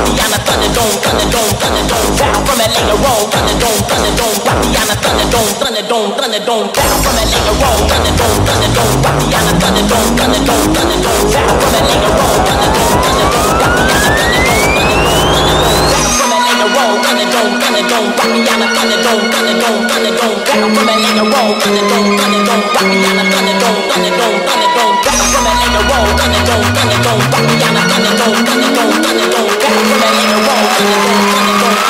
Thunderdome, Wappie on Thunderdome, Thunderdome, Thunderdome, down from LA to Rome, Thunderdome, Thunderdome, Wappie on Thunderdome, Thunderdome, Thunderdome, down from LA to Rome, Thunderdome, Thunderdome, Wappie on Thunderdome, Thunderdome, Thunderdome, down from LA to Rome, Thunderdome, Thunderdome, Wappie on Thunderdome, Thunderdome, Thunderdome, down from LA to Rome, Thunderdome, Thunderdome, Wappie on Thunderdome, Thunderdome, Thunderdome, down from LA to Rome, Thunderdome, Thunderdome, Wappie on Thunderdome, Thunderdome, Thunderdome, down from LA to Rome, Thunderdome, Thunderdome, Wappie on Thunderdome, Thunderdome,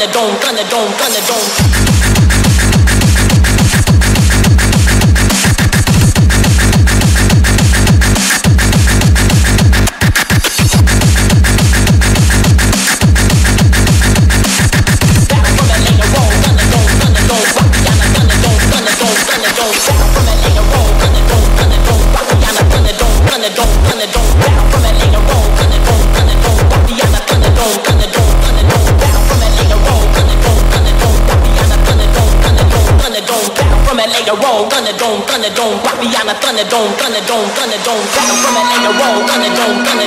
Wappie on, Thunderdome, Thunderdome, Thunderdome. Thunderdome, Thunderdome, Thunderdome. Battle from LA to Rome, Thunderdome, Thunderdome,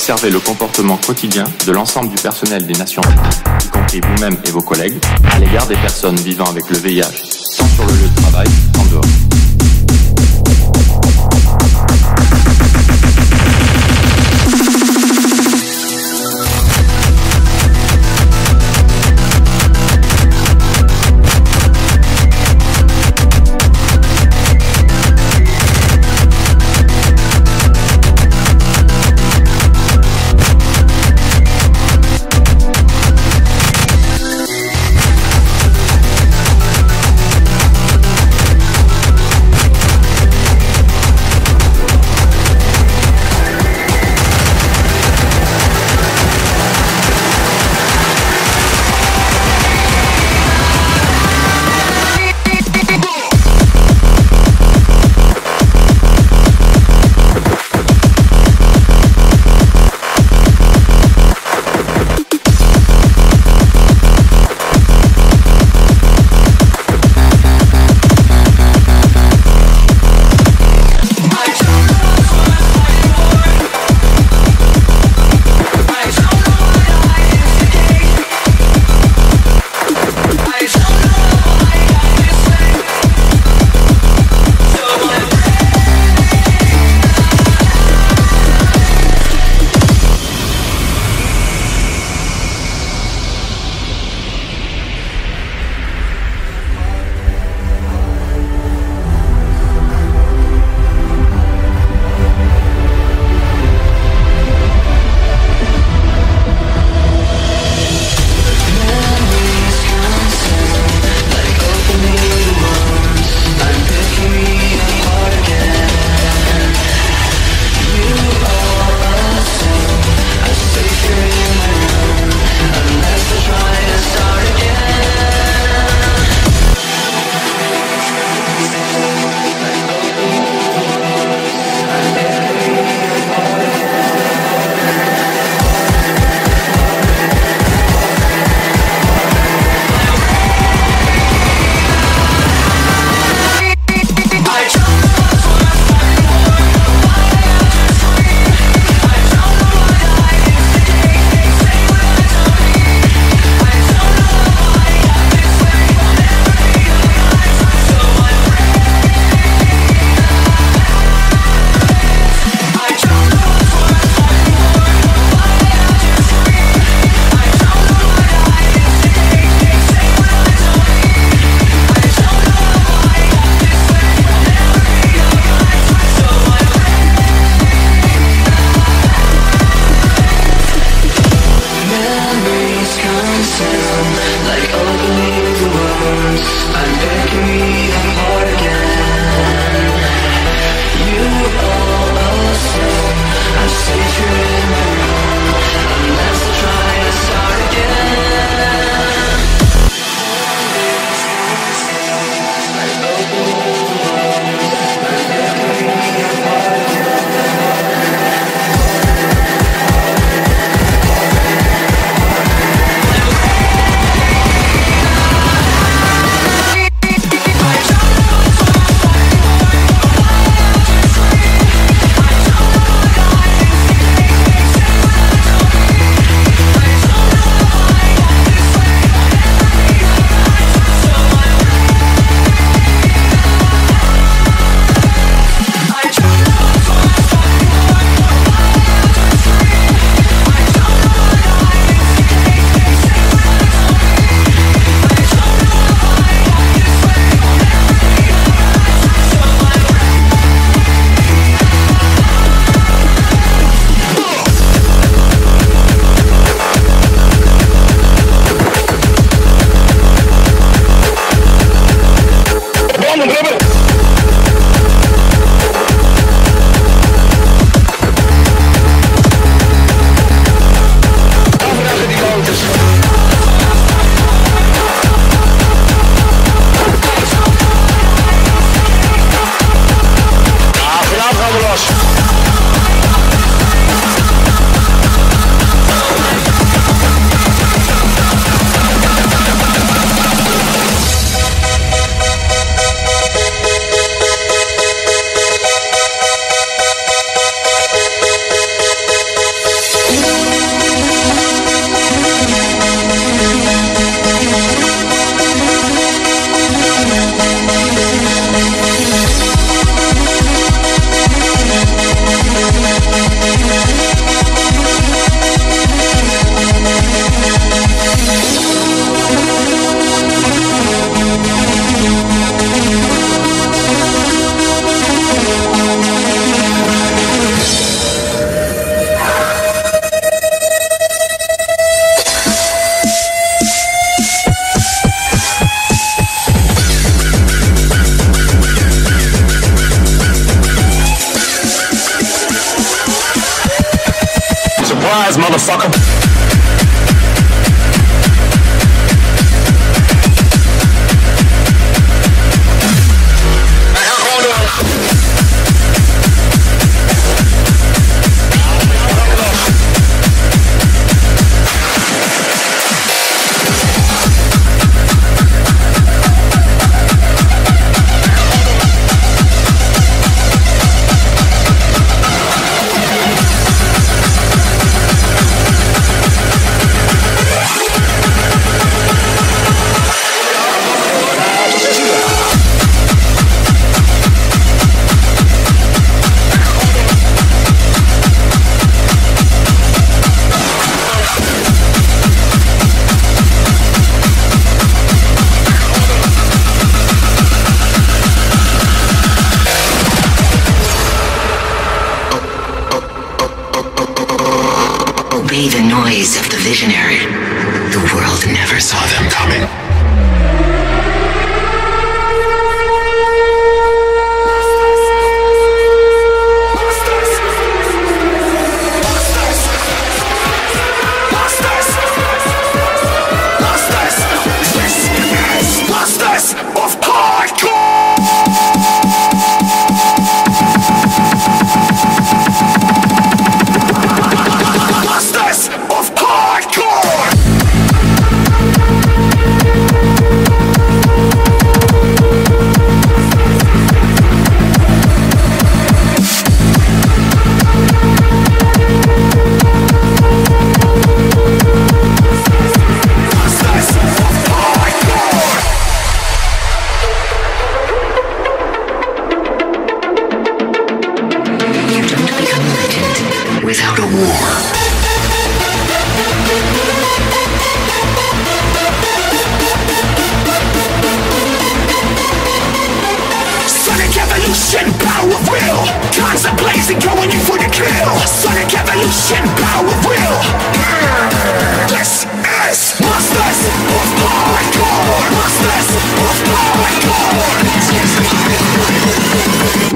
observer le comportement quotidien de l'ensemble du personnel des Nations Unies, y compris vous-même et vos collègues, à l'égard des personnes vivant avec le VIH, tant sur le lieu de travail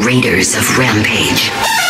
Raiders of Rampage.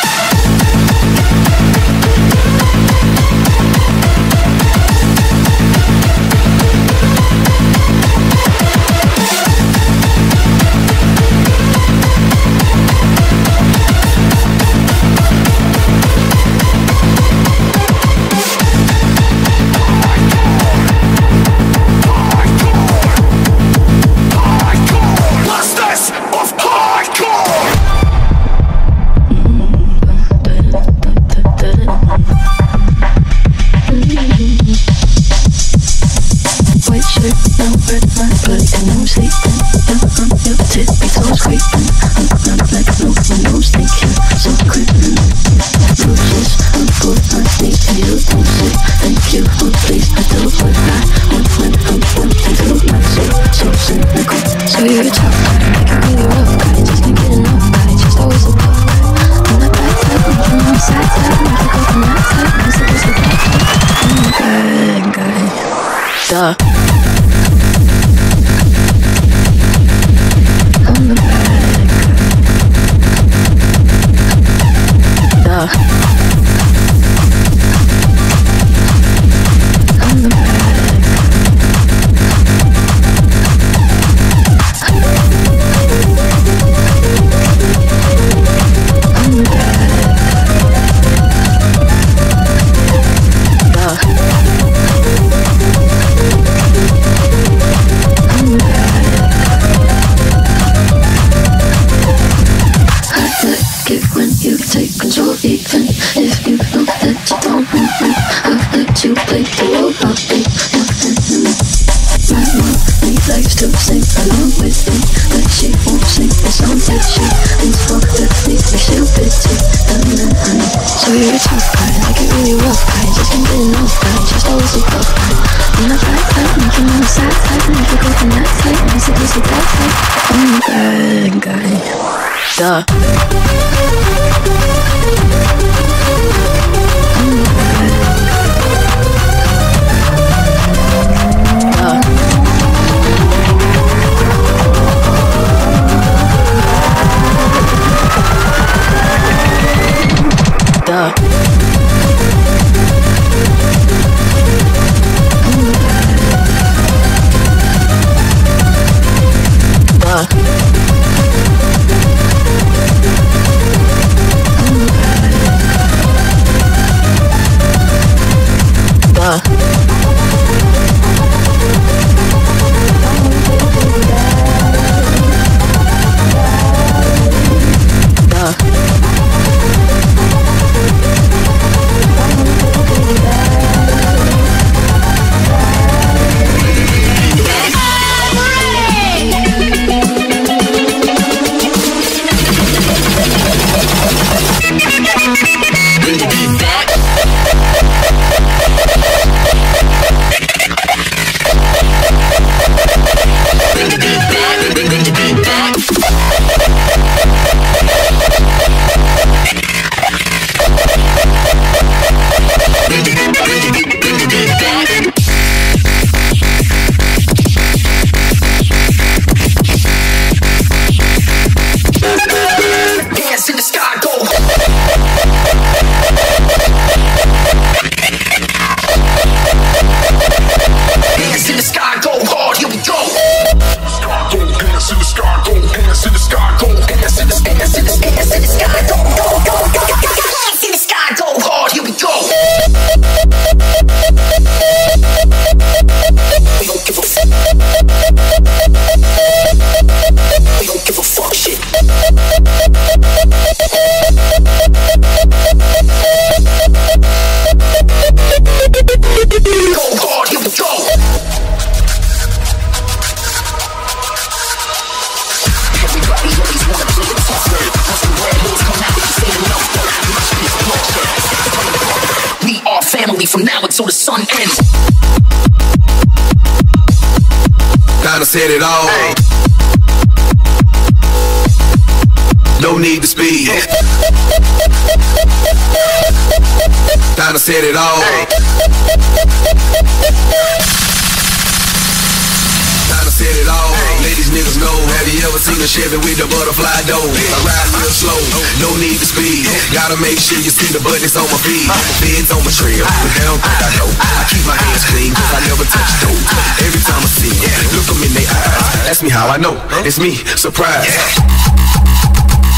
You ever seen a Chevy with the butterfly door? I ride real slow, no need to speed. Gotta make sure you see the buttons on my feet. Feds on my trail, but they don't think I know. I keep my hands clean, cause I never touch dope. Every time I see them, look them in their eyes. Ask me how I know. It's me, surprise.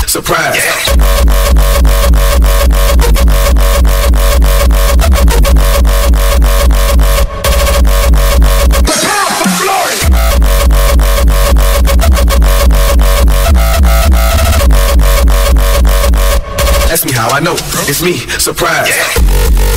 Surprise. How I know. It's me, surprise. Put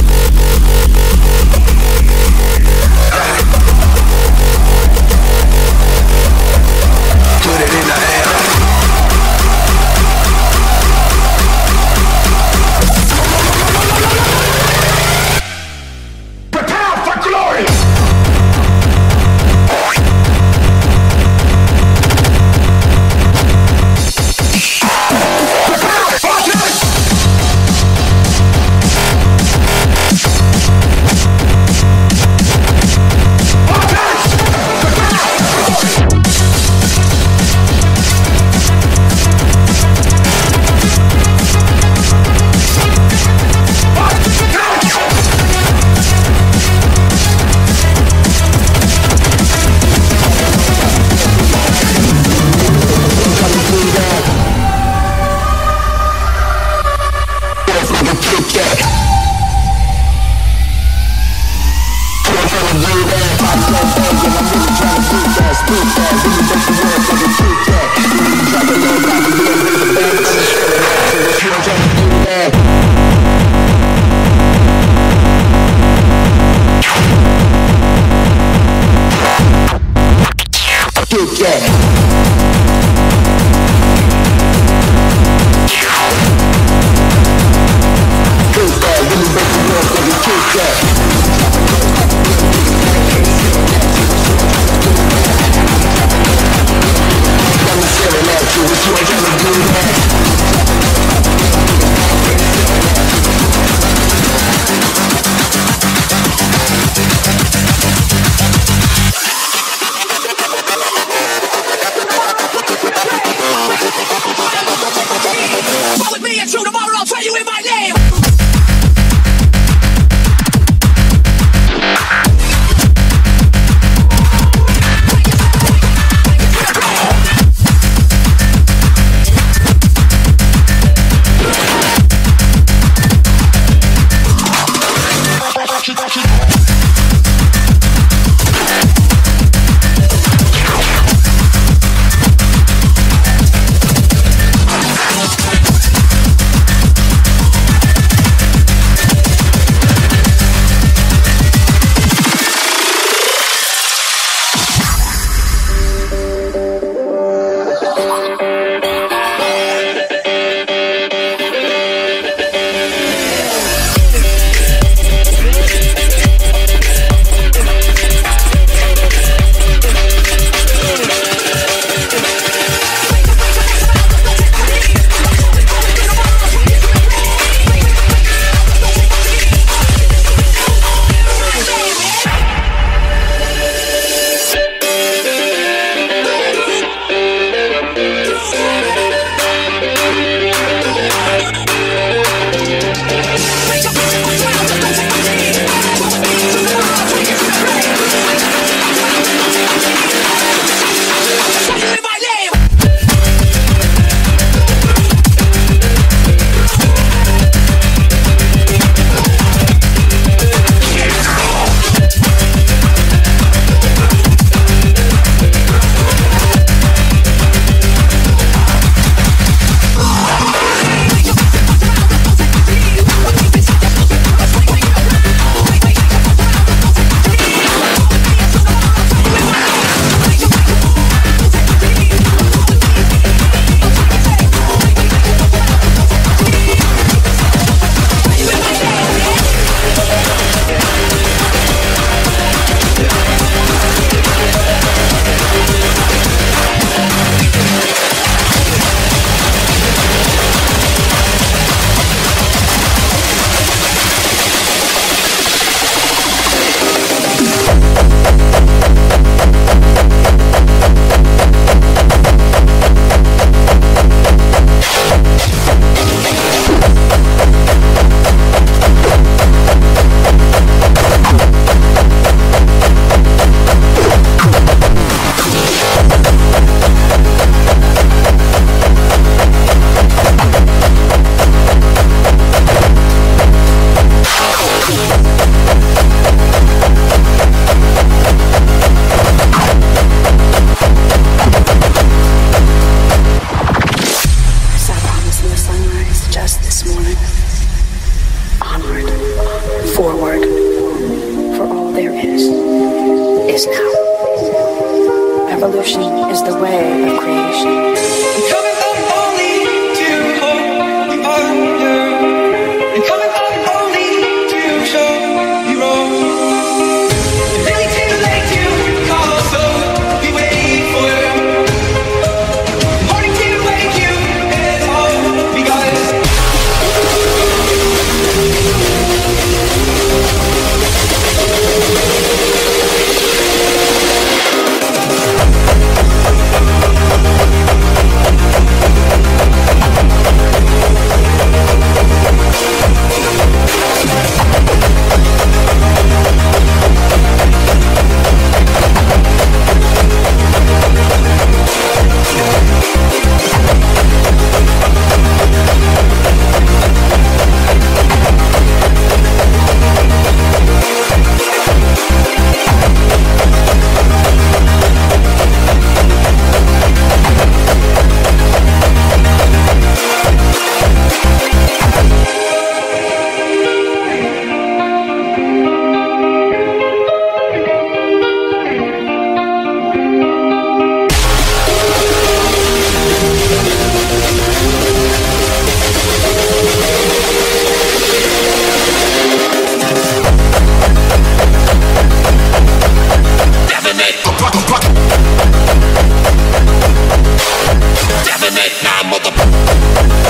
Thank you.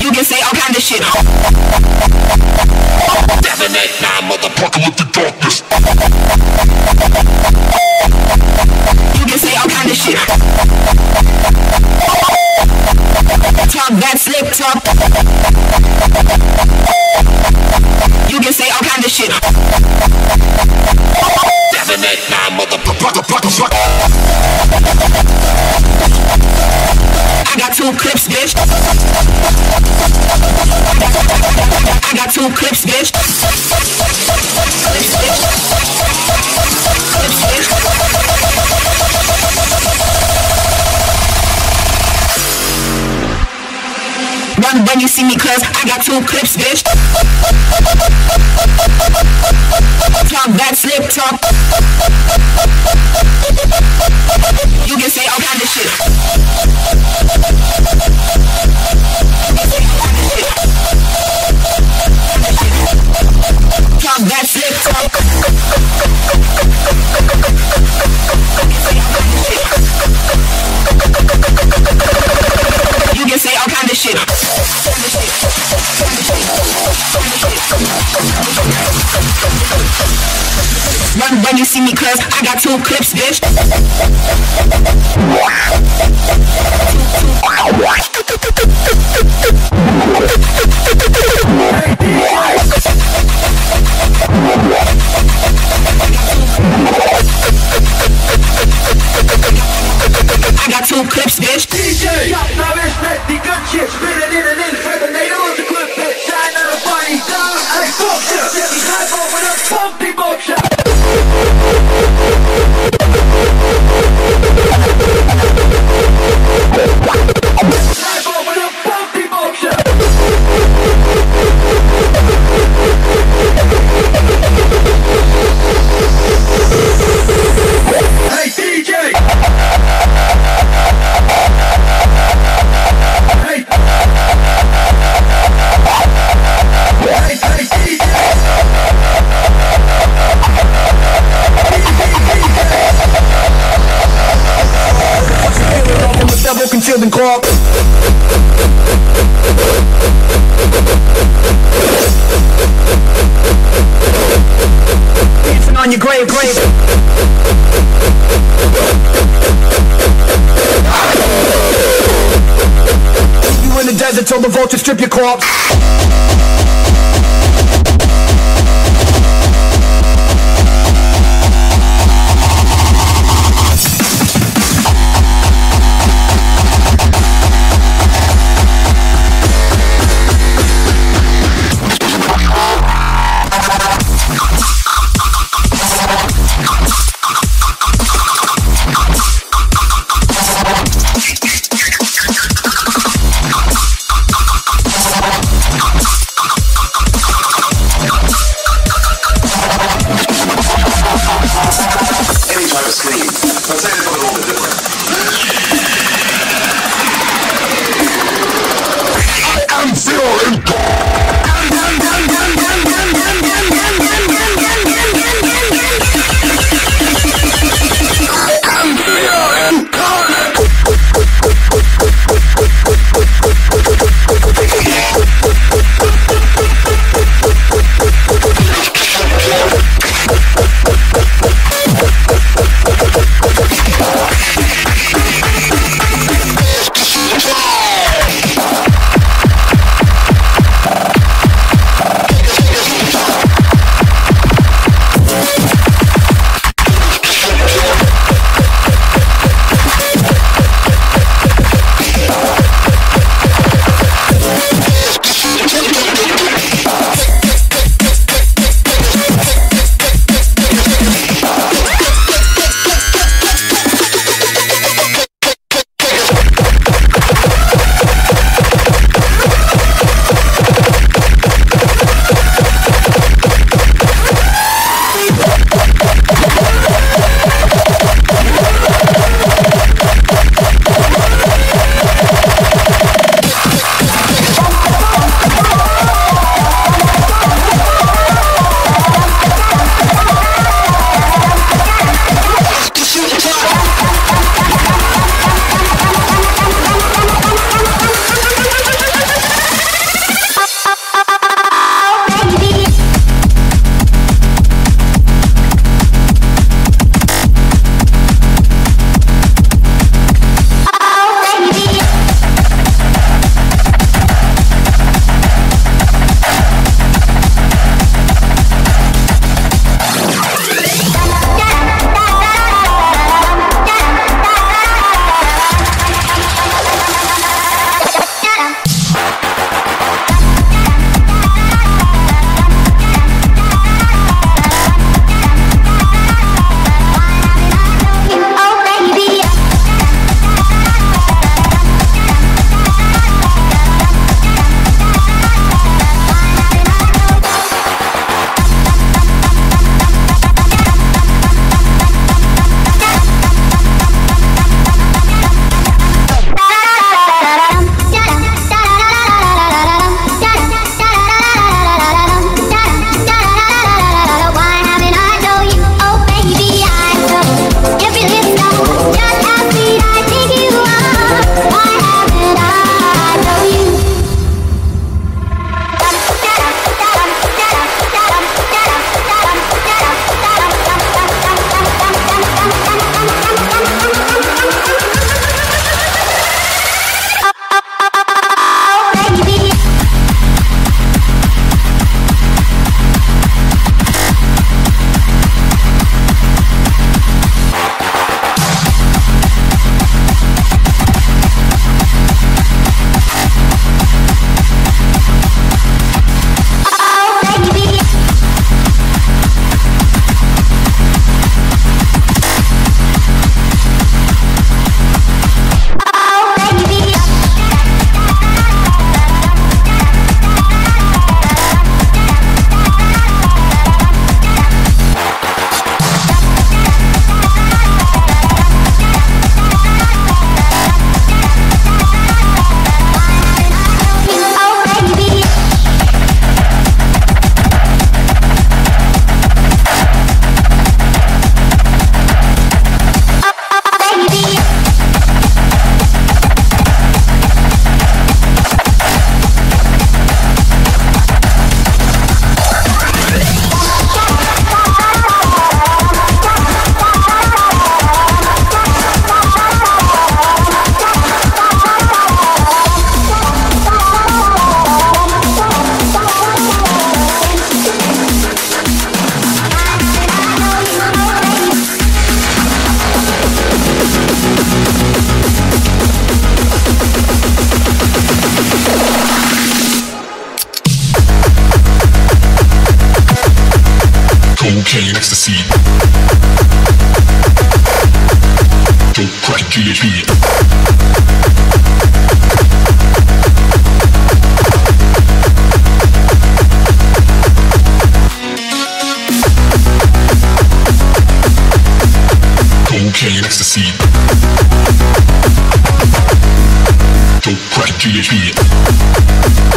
You can say all kind of shit. Definite now, motherfucker with the darkness. You can say all kind of shit. Talk that slick talk. You can say all kind of shit. Definite now, motherfucker. I got two clips, bitch. I got two clips, bitch. Clips, bitch. Clips, bitch. Run when you see me, cause I got two clips, bitch. Talk that slip talk. You can say all kind of shit. When you see me, cause I got two clips, bitch. Vultures strip your corpse. Dope, crack, GHB.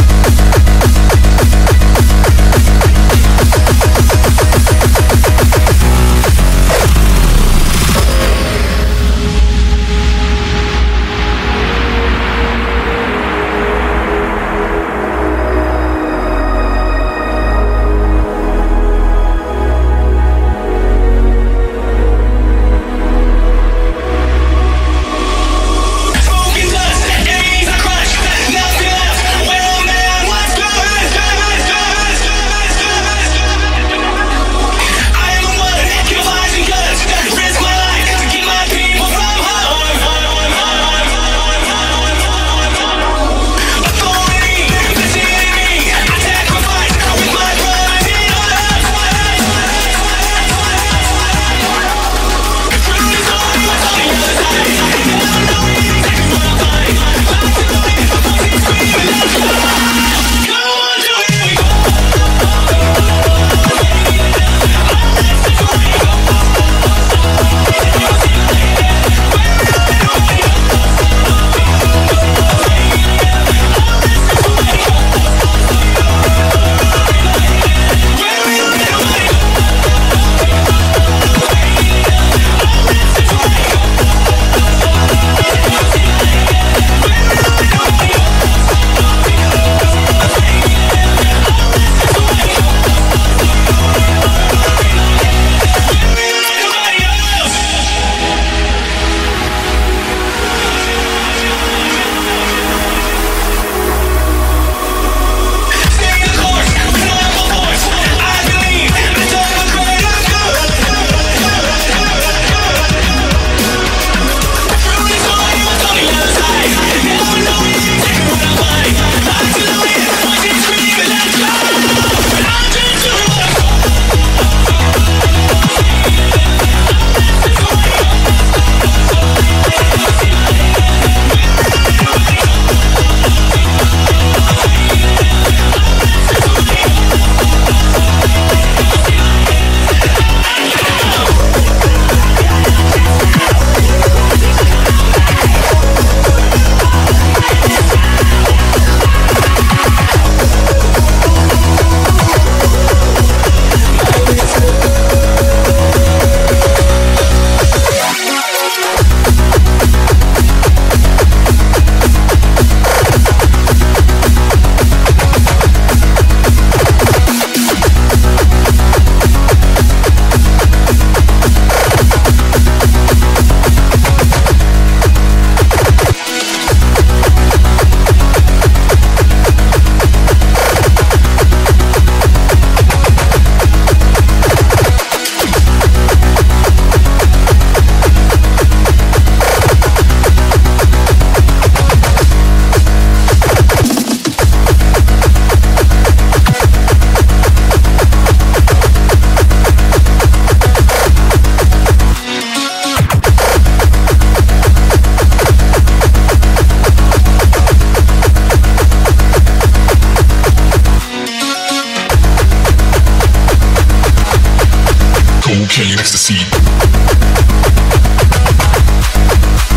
Cocaine, ecstasy.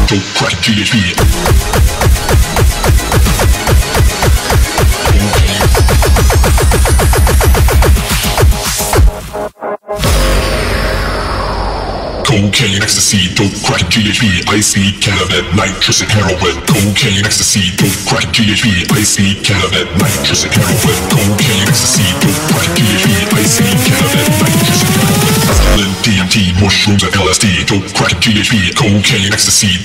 Dope, crack, GHB. Cocaine, ecstasy, dope, crack, GHB, icy, cannabis, nitrous and heroin. Cocaine, ecstasy, dope, crack, GHB, icy, cannabis, nitrous and heroin. Cocaine, ecstasy, dope, crack, GHB, icy, cannabis, nitrous and heroin. Mescaline, DMT, mushrooms and LSD, dope, crack, GHB, cocaine, ecstasy.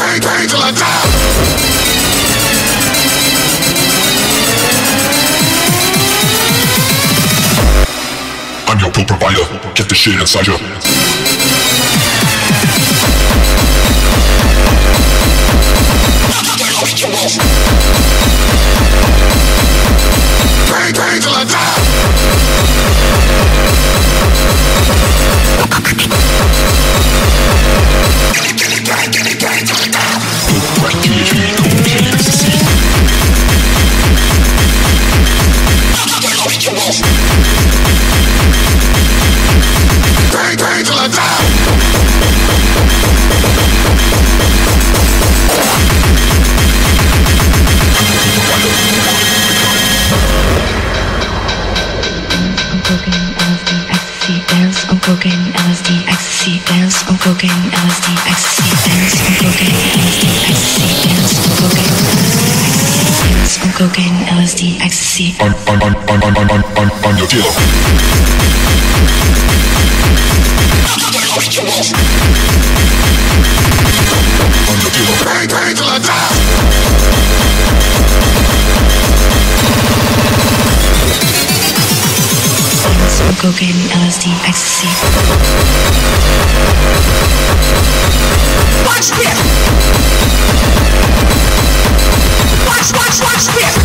Bang, bang till I die. Your pill provider. Get the shit inside you. Bang, bang till I die. frequency. On, on, on, on, on, on, on, on your deal. On your deal. Cocaine, LSD, ecstasy. Watch this! Watch, watch, watch this!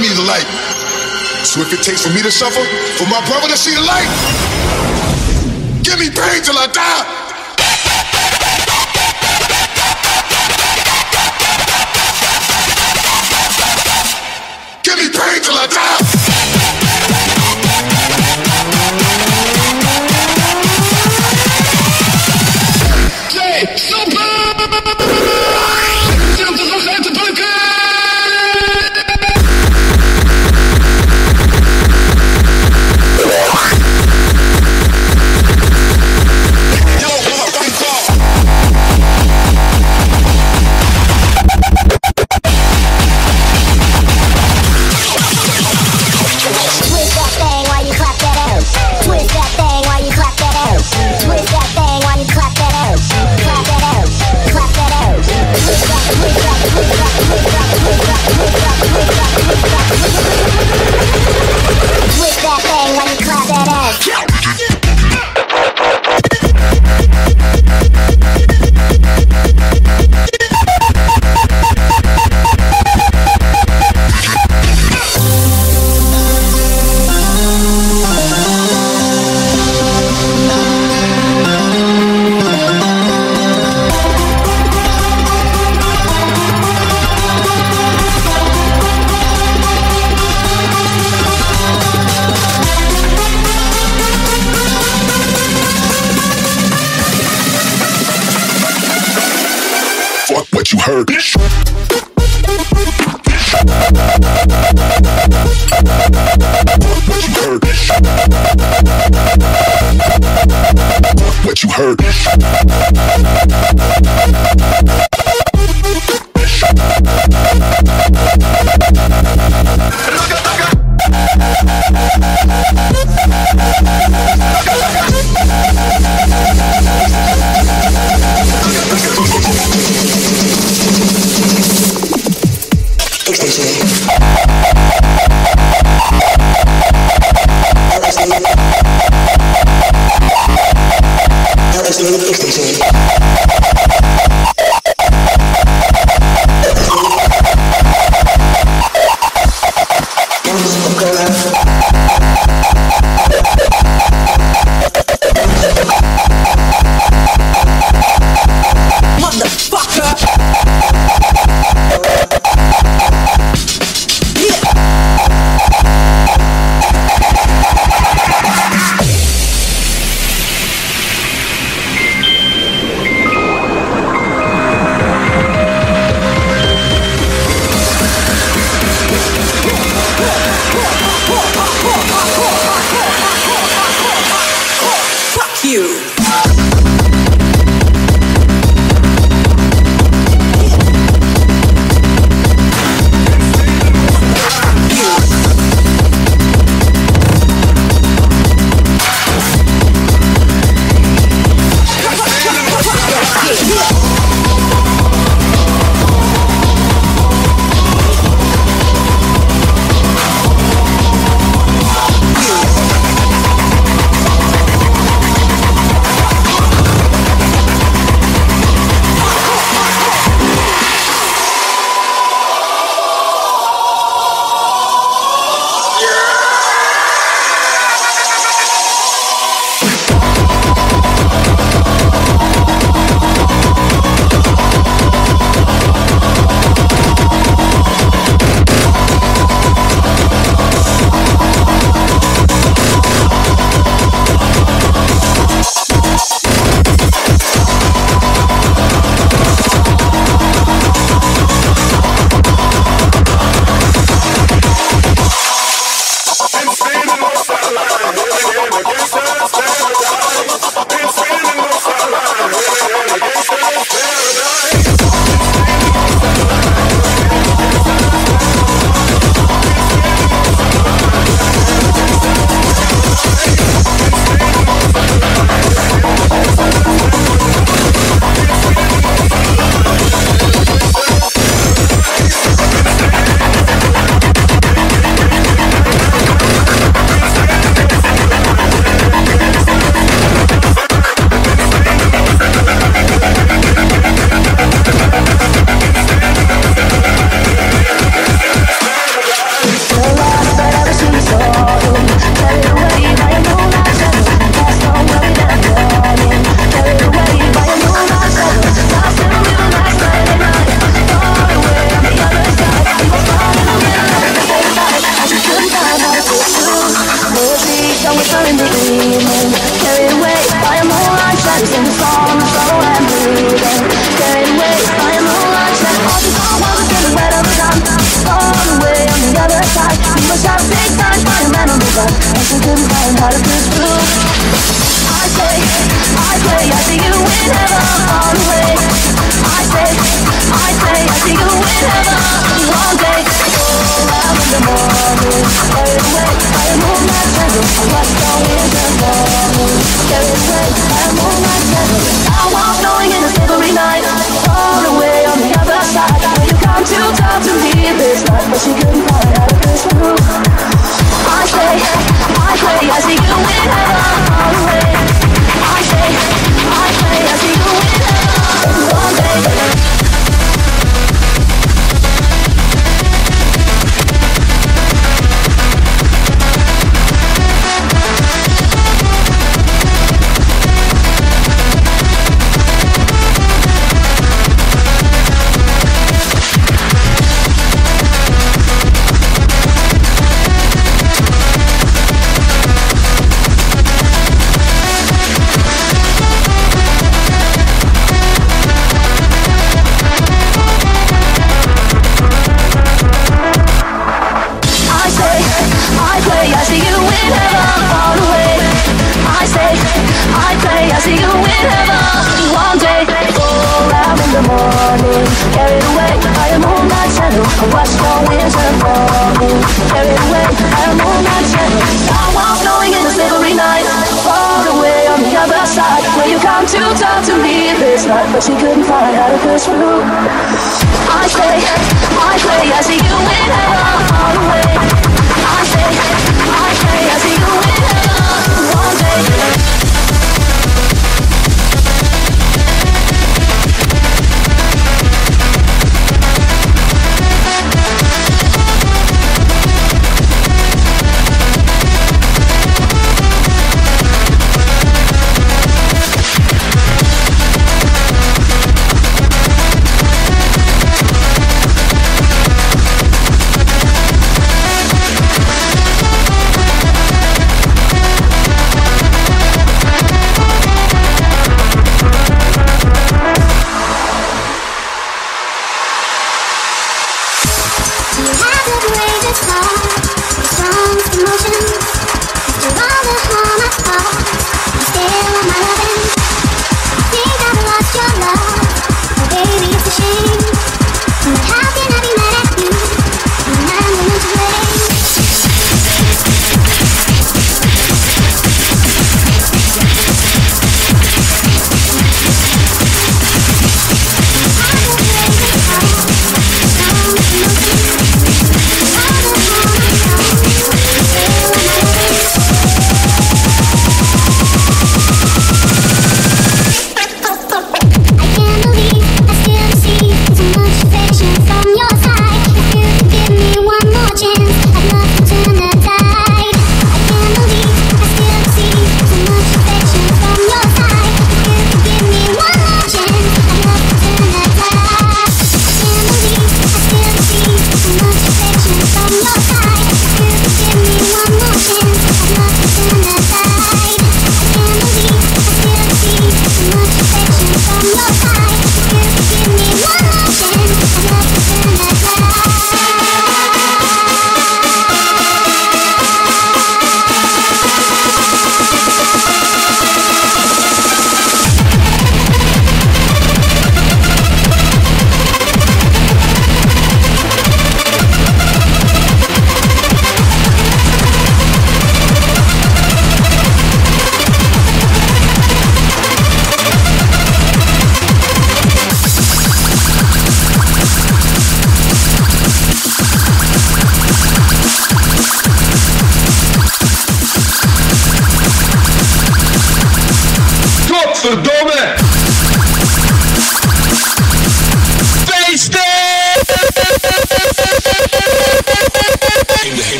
Me the light. So if it takes for me to suffer, for my brother to see the light, give me pain till I die. work.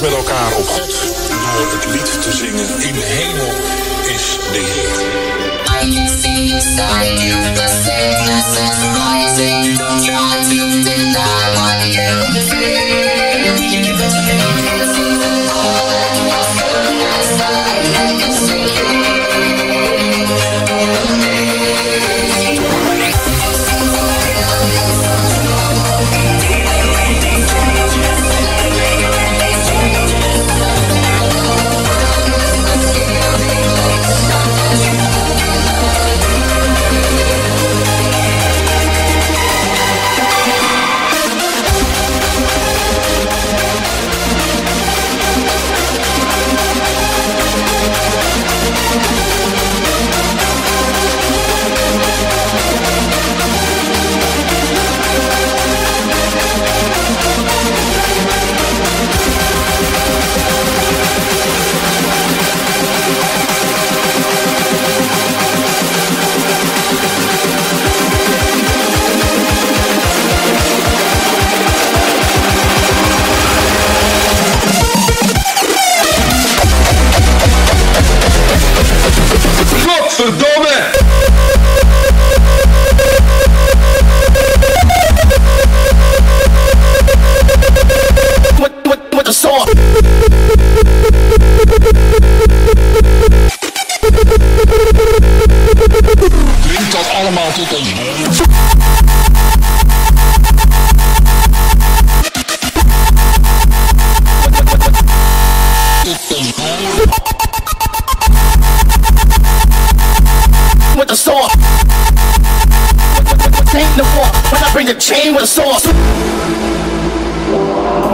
met elkaar op God door het lied te zingen. In de hemel is de Heer. Godverdomme! What. Drink dat allemaal tot ons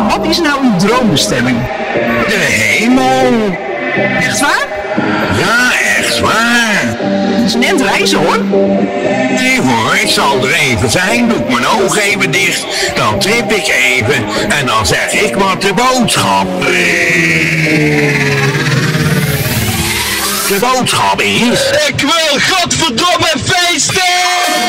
Wat is nou uw droombestemming? De hemel. Echt waar? Ja, echt waar. Het is net reizen hoor. Nee hoor, ik zal er even zijn. Doe ik mijn oog even dicht. Dan trip ik even. En dan zeg ik wat de boodschap is de boodschap is... Ik wil godverdomme feesten!